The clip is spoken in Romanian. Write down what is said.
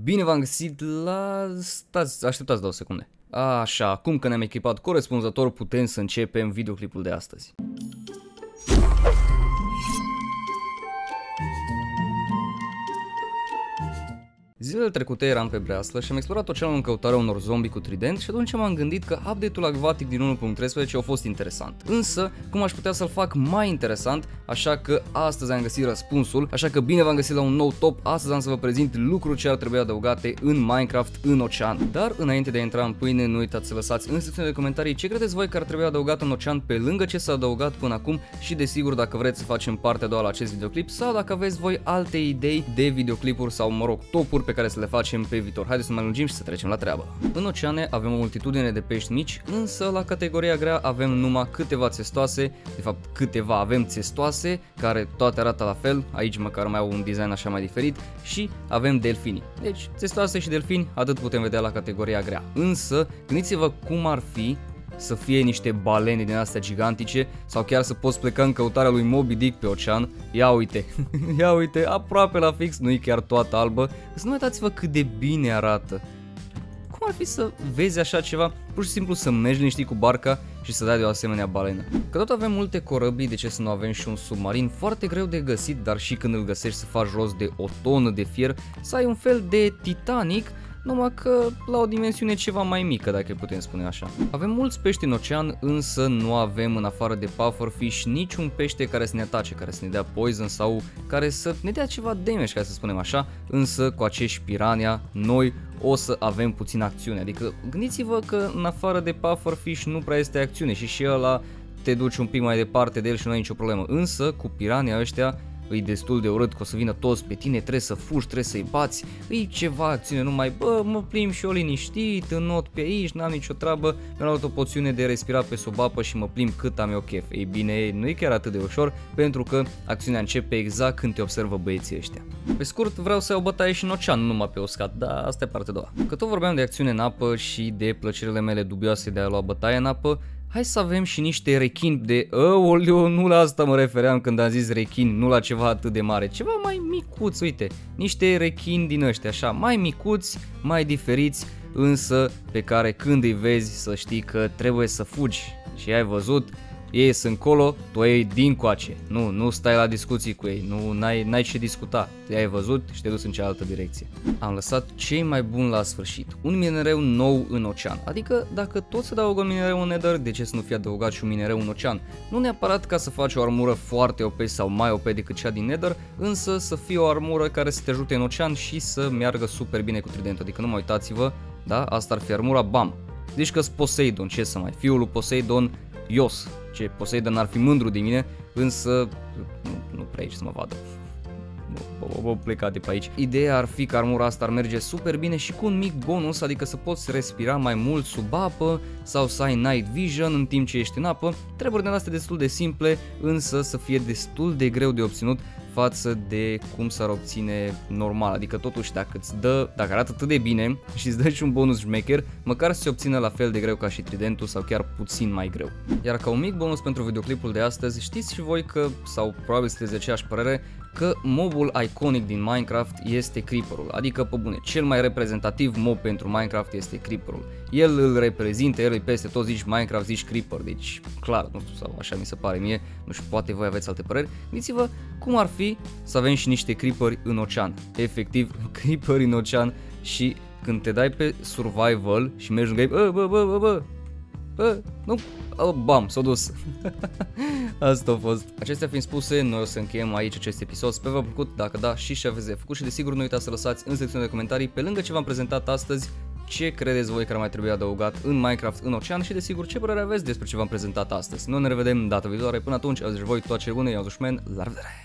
Bine v-am găsit la... Stați, așteptați două secunde. Așa, acum că ne-am echipat corespunzător, putem să începem videoclipul de astăzi. Zilele trecute eram pe breaslă și am explorat oceanul în căutarea unor zombi cu trident și atunci m-am gândit că update-ul acvatic din 1.13 a fost interesant. Însă, cum aș putea să-l fac mai interesant, așa că astăzi am găsit răspunsul, așa că bine v-am găsit la un nou top, astăzi am să vă prezint lucruri ce ar trebui adăugate în Minecraft în ocean. Dar înainte de a intra în pâine, nu uitați să lăsați în secțiunea de comentarii ce credeți voi că ar trebui adăugat în ocean pe lângă ce s-a adăugat până acum și desigur dacă vreți să facem partea a doua la acest videoclip sau dacă aveți voi alte idei de videoclipuri sau mă rog topuri pe care să le facem pe viitor. Haideți să mai lungim și să trecem la treabă. În oceane avem o multitudine de pești mici, însă la categoria grea avem numai câteva țestoase, de fapt câteva avem țestoase, care toate arată la fel, aici măcar mai au un design așa mai diferit, și avem delfini. Deci țestoase și delfini, atât putem vedea la categoria grea. Însă, gândiți-vă cum ar fi să fie niște balene din astea gigantice sau chiar să poți pleca în căutarea lui Moby Dick pe ocean. Ia uite, ia uite, aproape la fix, nu e chiar toată albă. Să nu uitați-vă cât de bine arată. Cum ar fi să vezi așa ceva, pur și simplu să mergi liniștit cu barca și să dai de o asemenea balenă. Că tot avem multe corăbii, de ce să nu avem și un submarin foarte greu de găsit, dar și când îl găsești să faci rost de o tonă de fier, să ai un fel de Titanic numai că la o dimensiune ceva mai mică, dacă putem spune așa. Avem mulți pești în ocean, însă nu avem în afară de pufferfish niciun pește care să ne atace, care să ne dea poison sau care să ne dea ceva damage, ca să spunem așa, însă cu acești pirania, noi o să avem puțin acțiune. Adică gândiți-vă că în afară de pufferfish nu prea este acțiune și și ăla te duci un pic mai departe de el și nu ai nicio problemă. Însă cu pirania ăștia e destul de urât că o să vină toți pe tine, trebuie să fugi, trebuie să-i bați, e ceva acțiune, numai bă, mă plim și eu liniștit, not pe aici, n-am nicio treabă, mi-am luat o poțiune de respirat pe sub apă și mă plim cât am eu chef. Ei bine, nu e chiar atât de ușor, pentru că acțiunea începe exact când te observă băieții ăștia. Pe scurt, vreau să iau bătaie și în ocean, nu numai pe uscat, dar asta e partea a doua. Că tot vorbeam de acțiune în apă și de plăcerile mele dubioase de a lua bătaie în apă, hai să avem și niște rechini de... Aoleu, nu la asta mă refeream când am zis rechini, nu la ceva atât de mare, ceva mai micuț, uite, niște rechini din ăștia, așa, mai micuți, mai diferiți, însă pe care când îi vezi să știi că trebuie să fugi. Și ai văzut ei sunt colo, tu ei din coace. Nu, nu stai la discuții cu ei, nu n-ai, n-ai ce discuta. Te ai văzut și te dus în cealaltă direcție. Am lăsat cei mai buni la sfârșit. Un minereu nou în ocean. Adică dacă tot se adaugă minereu în nether, de ce să nu fie adăugat și un minereu în ocean? Nu neapărat ca să faci o armură foarte OP sau mai OP decât cea din nether, însă să fie o armură care să te ajute în ocean și să meargă super bine cu tridentul. Adică nu mai uitați-vă, da? Asta ar fi armura, bam! Deci că Poseidon, ce să mai, fiul lui Poseidon, Ios, ce Poseidon ar fi mândru de mine, însă nu, nu prea aici să mă vadă. Vă pleca de pe aici. Ideea ar fi că armura asta ar merge super bine și cu un mic bonus, adică să poți respira mai mult sub apă sau să ai night vision în timp ce ești în apă. Treburi de astea destul de simple, însă să fie destul de greu de obținut față de cum s-ar obține normal. Adică totuși dacă îți dă, dacă arată atât de bine și îți dă și un bonus șmecher, măcar să se obțină la fel de greu ca și tridentul sau chiar puțin mai greu. Iar ca un mic bonus pentru videoclipul de astăzi, știți și voi că, sau probabil sunteți de aceeași părere, că mobul iconic din Minecraft este Creeperul, adică pe bune, cel mai reprezentativ mob pentru Minecraft este Creeperul. El îl reprezintă, el îi peste tot, zici Minecraft, zici Creeper, deci clar, nu știu, sau așa mi se pare mie, nu știu, poate voi aveți alte păreri. Gândiți-vă cum ar fi să avem și niște creeperi în ocean, efectiv, creeperi în ocean și când te dai pe survival și mergi în game, bă, bă, bă, bă, bă, nu, oh, bam, s-a dus. Asta a fost. Acestea fiind spuse, noi o să încheiem aici acest episod. Sper v-a plăcut, dacă da, și ce aveți de făcut și desigur nu uitați să lăsați în secțiunea de comentarii pe lângă ce v-am prezentat astăzi ce credeți voi că ar mai trebui adăugat în Minecraft în ocean și desigur ce părere aveți despre ce v-am prezentat astăzi. Noi ne revedem data viitoare, până atunci, azi voi toate cele bune, eu Zușmen, la revedere!